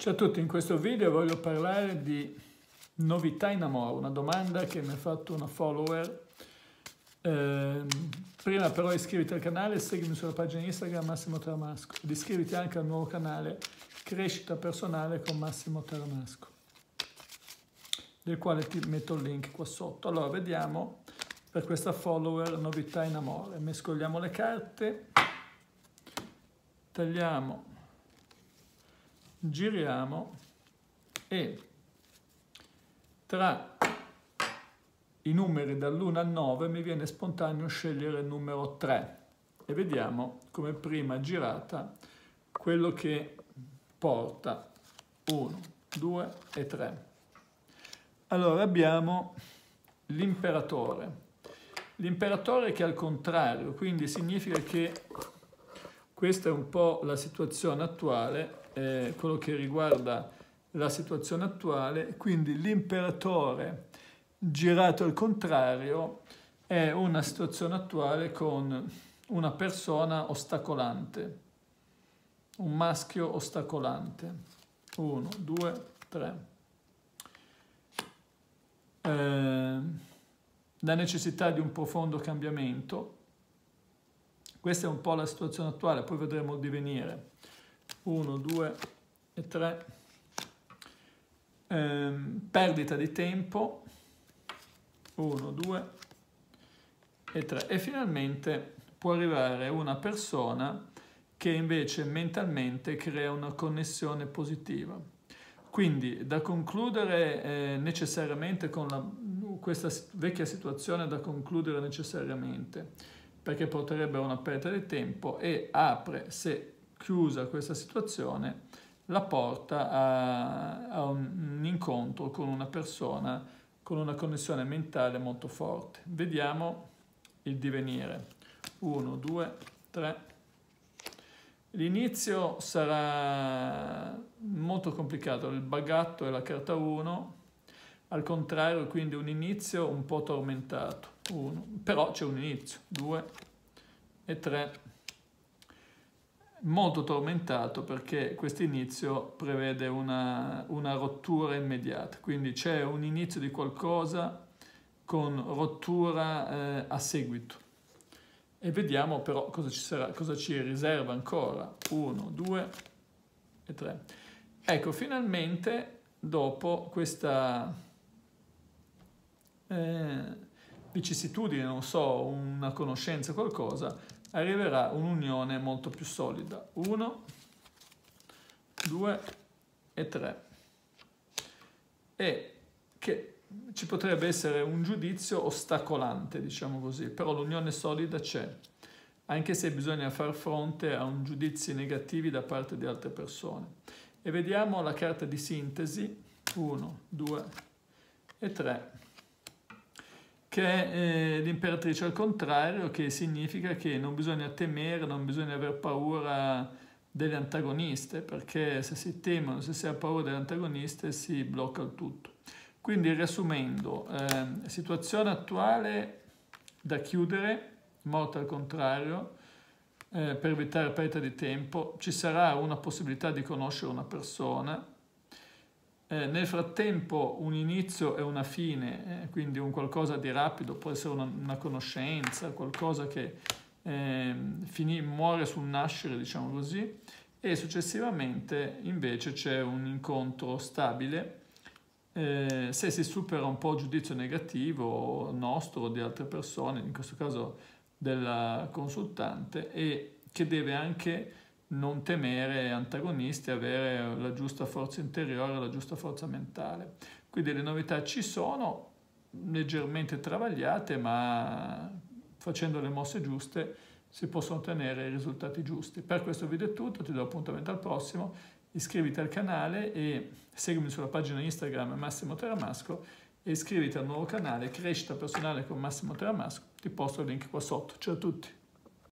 Ciao a tutti, in questo video voglio parlare di novità in amore, una domanda che mi ha fatto una follower. Eh, prima però iscriviti al canale, seguimi sulla pagina Instagram Massimo Tramasco ed iscriviti anche al nuovo canale Crescita Personale con Massimo Tramasco, del quale ti metto il link qua sotto. Allora, vediamo per questa follower novità in amore. Mescoliamo le carte, tagliamo giriamo e tra i numeri dall'1 al 9 mi viene spontaneo scegliere il numero 3 e vediamo come prima girata quello che porta 1, 2 e 3. Allora abbiamo l'imperatore. L'imperatore che è al contrario, quindi significa che questa è un po' la situazione attuale eh, quello che riguarda la situazione attuale, quindi l'imperatore girato al contrario è una situazione attuale con una persona ostacolante, un maschio ostacolante. Uno, due, tre. Eh, la necessità di un profondo cambiamento. Questa è un po' la situazione attuale, poi vedremo il divenire. 1, 2 e 3, ehm, perdita di tempo, 1, 2 e 3 e finalmente può arrivare una persona che invece mentalmente crea una connessione positiva. Quindi da concludere eh, necessariamente con la, questa vecchia situazione da concludere necessariamente perché porterebbe a una perdita di tempo e apre, se chiusa questa situazione, la porta a, a un, un incontro con una persona con una connessione mentale molto forte. Vediamo il divenire. 1, 2, 3. L'inizio sarà molto complicato, il bagatto è la carta 1, al contrario quindi un inizio un po' tormentato, 1, però c'è un inizio, 2 e 3 molto tormentato perché questo inizio prevede una, una rottura immediata, quindi c'è un inizio di qualcosa con rottura eh, a seguito. E vediamo però cosa ci, sarà, cosa ci riserva ancora. Uno, due e tre. Ecco, finalmente dopo questa eh, vicissitudine, non so, una conoscenza, qualcosa, arriverà un'unione molto più solida. 1, 2 e 3. E che ci potrebbe essere un giudizio ostacolante, diciamo così, però l'unione solida c'è, anche se bisogna far fronte a un giudizi negativi da parte di altre persone. E vediamo la carta di sintesi, 1, 2 e 3 che è eh, l'imperatrice al contrario, che significa che non bisogna temere, non bisogna aver paura delle antagoniste, perché se si temono, se si ha paura delle antagoniste si blocca il tutto. Quindi riassumendo, eh, situazione attuale da chiudere, morte al contrario, eh, per evitare perdita di tempo, ci sarà una possibilità di conoscere una persona, eh, nel frattempo un inizio e una fine, eh, quindi un qualcosa di rapido, può essere una, una conoscenza, qualcosa che eh, finì, muore sul nascere, diciamo così, e successivamente invece c'è un incontro stabile eh, se si supera un po' il giudizio negativo nostro o di altre persone, in questo caso della consultante, e che deve anche non temere antagonisti, avere la giusta forza interiore, la giusta forza mentale. Quindi le novità ci sono, leggermente travagliate, ma facendo le mosse giuste si possono ottenere i risultati giusti. Per questo video è tutto, ti do appuntamento al prossimo, iscriviti al canale e seguimi sulla pagina Instagram Massimo Teramasco e iscriviti al nuovo canale Crescita Personale con Massimo Teramasco, ti posto il link qua sotto. Ciao a tutti!